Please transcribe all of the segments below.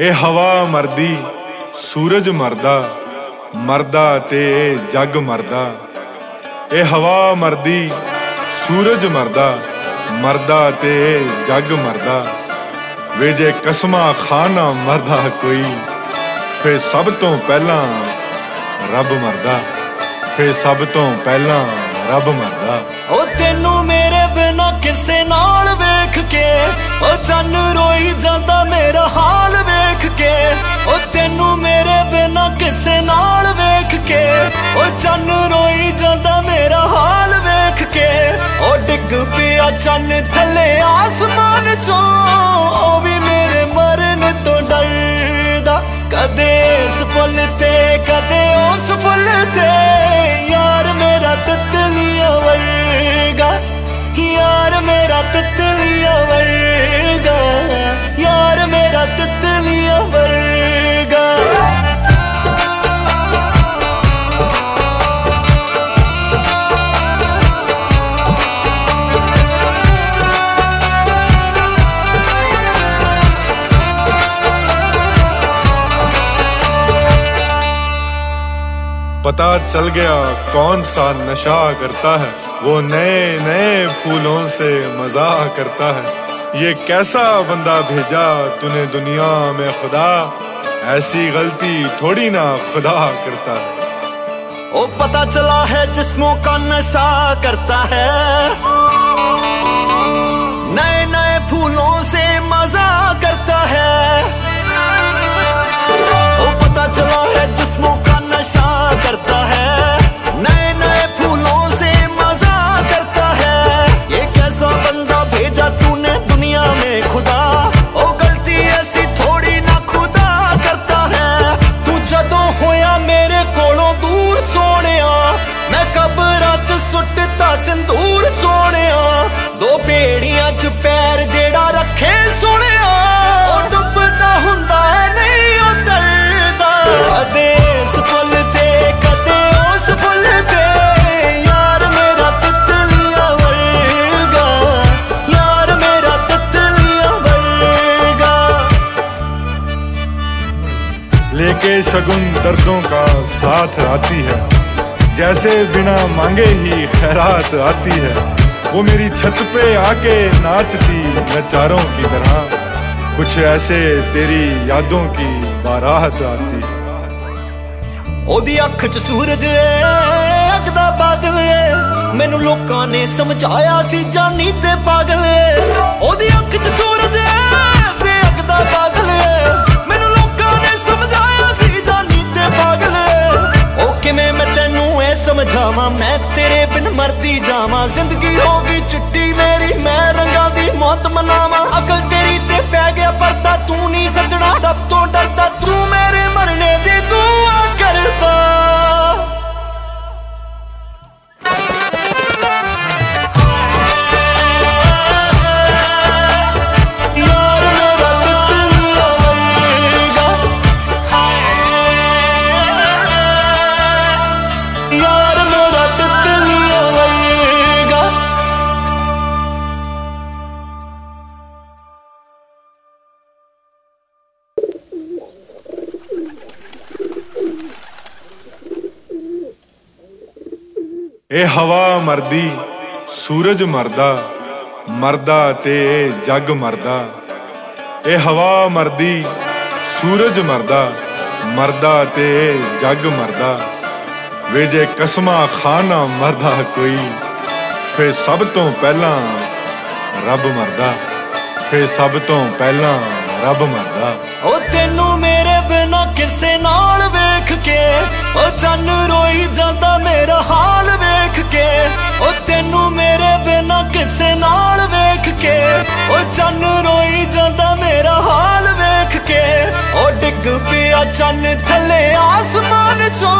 ਇਹ ਹਵਾ ਮਰਦੀ, ਸੂਰਜ ਮਰਦਾ ਮਰਦਾ ਤੇ ਜੱਗ ਮਰਦਾ। ਇਹ ਹਵਾ ਮਰਦੀ, ਸੂਰਜ ਮਰਦਾ ਮਰਦਾ ਤੇ ਜੱਗ ਮਰਦਾ। ਵੇ ਜੇ ਕਸਮਾਂ ਖਾਨਾ ਮਰਦਾ ਕੋਈ, ਫੇ ਸਭ ਤੋਂ ਪਹਿਲਾਂ ਰੱਬ ਮਰਦਾ। ਫੇ ਸਭ ਤੋਂ ਪਹਿਲਾਂ ਰੱਬ ਮਰਦਾ। ਉਹ ਤੈਨੂੰ ਮੇਰੇ ਬਿਨਾ ਕਿਸੇ ਨਾਲ ਵੇਖ ਕੇ ਉਹ ਚੰਨ ਰੋਈ ਬਿਨਾ ਕਿਸੇ ਨਾਲ ਵੇਖ ਕੇ। ਉਹ ਚੰਨ ਰੋਈ ਜਾਂਦਾ ਮੇਰਾ ਹਾਲ ਵੇਖ ਕੇ। ਉਹ ਡਿੱਗ ਪਿਆ ਚੰਨ ਥੱਲੇ ਆਸਮਾਨ ਚੋਂ। पता चल गया कौन सा नशा करता है। वो नए नए फूलों से मज़ा करता है। ये कैसा बंदा भेजा तूने दुनिया में खुदा? ऐसी गलती थोड़ी ना खुदा करता है। ओ, पता चला है जिस्मों का नशा करता है। नए नए फूलों से ਕਬਰਾਂ 'ਚ ਸੁੱਟਤਾ ਸਿੰਦੂਰ ਸੋਹਣਿਆ ਦੋ ਪੇੜੀਆਂ 'ਚ ਪੈਰ ਜਿਹੜਾ ਰੱਖੇ ਸੋਹਣਿਆ ਉਹ ਡੁੱਬਦਾ ਹੁੰਦਾ ਨਹੀਂ ਉਹ ਦਰਦਾ ਕਦੇ ਇਸ ਫੁੱਲ ਤੇ ਕਦੇ ਉਸ ਫੁੱਲ ਤੇ ਯਾਰ ਮੇਰਾ ਤਿਤਲੀਆ ਵਰਗਾ ਯਾਰ ਮੇਰਾ ਤਿਤਲੀਆ ਵਰਗਾ लेके शगुन दर्दों का साथ आती है जैसे बिना मांगे ही खैरात आती है वो मेरी छत पे आके नाचती नचारों की तरह कुछ ऐसे तेरी यादों की बारात आती है ਉਹਦੀ ਅੱਖ 'ਚ ਸੂਰਜ ਏ ਅੱਗ ਦਾ ਬਾਦਲ ਏ ਮੈਨੂੰ ਲੋਕਾਂ ਨੇ ਸਮਝਾਇਆ ਸੀ ਜਾਨੀ ਤੇ ਪਾਗਲ ਏ ਉਹਦੀ ਅੱਖ 'ਚ ਸੂਰਜ ਏ ਤੇ ਅੱਗ ਦਾ ਬਾਦਲ ਇਹ ਮੈਂ ਤੇਰੇ ਬਿਨ ਮਰਦੀ ਜਾਵਾਂ। ਜ਼ਿੰਦਗੀ ਹੋ ਗਈ ਚਿੱਟੀ ਮੇਰੀ, ਮੈਂ ਰੰਗਾਂ ਦੀ ਮੌਤ ਮਨਾਵਾਂ। ਇਹ ਹਵਾ ਮਰਦੀ, ਸੂਰਜ ਮਰਦਾ ਮਰਦਾ ਤੇ ਇਹ ਜੱਗ ਮਰਦਾ। ਇਹ ਹਵਾ ਮਰਦੀ, ਸੂਰਜ ਮਰਦਾ ਮਰਦਾ ਤੇ ਇਹ ਜੱਗ ਮਰਦਾ। ਵੇ ਜੇ ਕਸਮਾਂ ਖਾਨਾ ਮਰਦਾ ਕੋਈ, ਫੇ ਸਭ ਤੋਂ ਪਹਿਲਾਂ ਰੱਬ ਮਰਦਾ। ਫੇ ਸਭ ਤੋਂ ਪਹਿਲਾਂ ਰੱਬ ਮਰਦਾ। ਉਹ ਤੈਨੂੰ ਮੇਰੇ ਬਿਨਾ ਕਿਸੇ ਨਾਲ ਵੇਖ ਕੇ ਉਹ ਚੰਨ ਰੋਈ ਜਾਂਦਾ ਮੇਰਾ ਹਾਲ ਡਿੱਗਿਆ ਚੰਨ ਥੱਲੇ ਆਸਮਾਨ ਚੋਂ।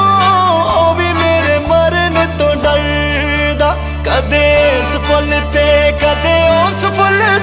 ਉਹ ਵੀ ਮੇਰੇ ਮਰਨ ਤੋਂ ਡਰਦਾ। ਕਦੇ ਇਸ ਫੁੱਲ ਤੇ, ਕਦੇ ਉਸ ਫੁੱਲ